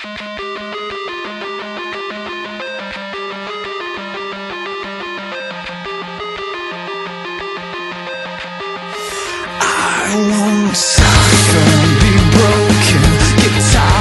I won't suffer, be broken, get tired.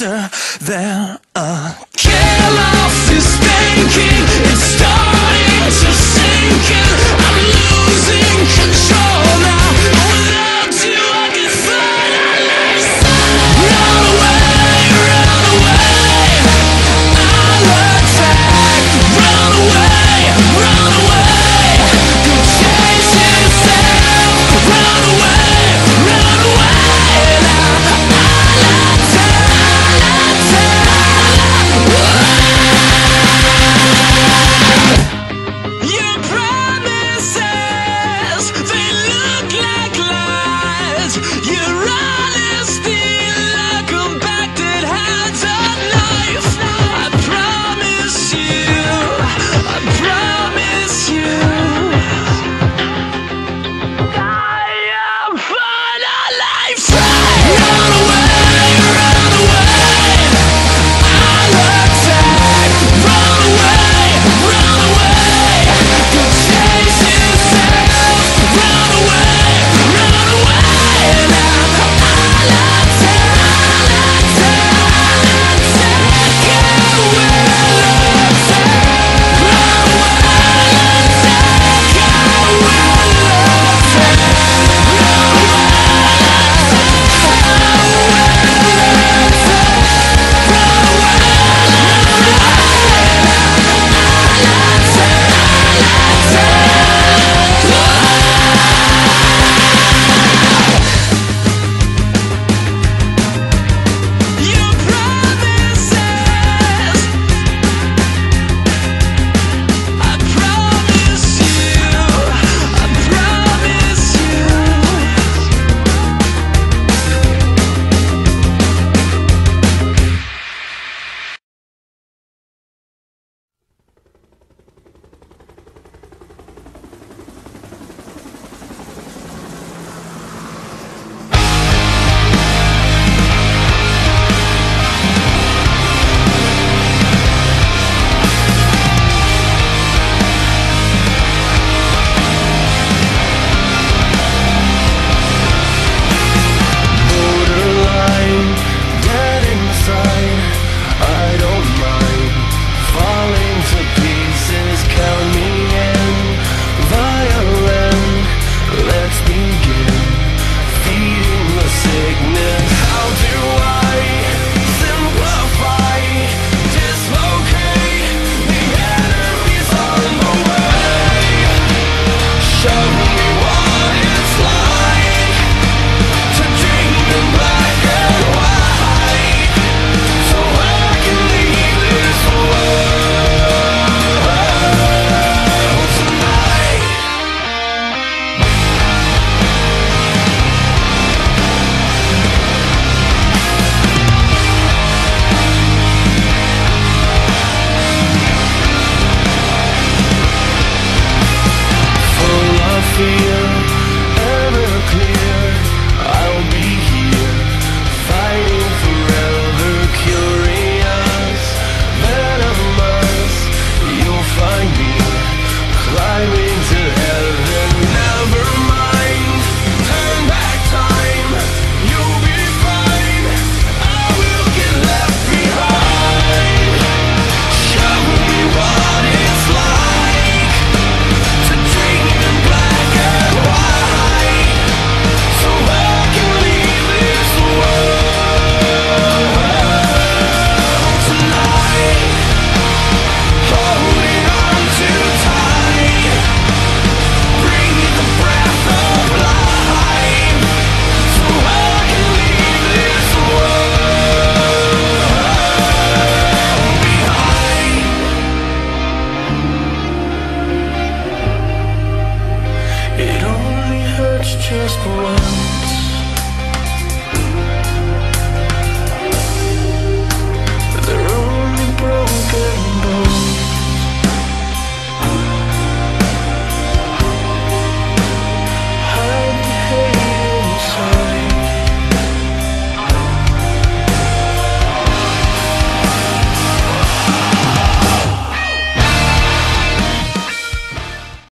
monster. They're a killer. Off is thinking. It's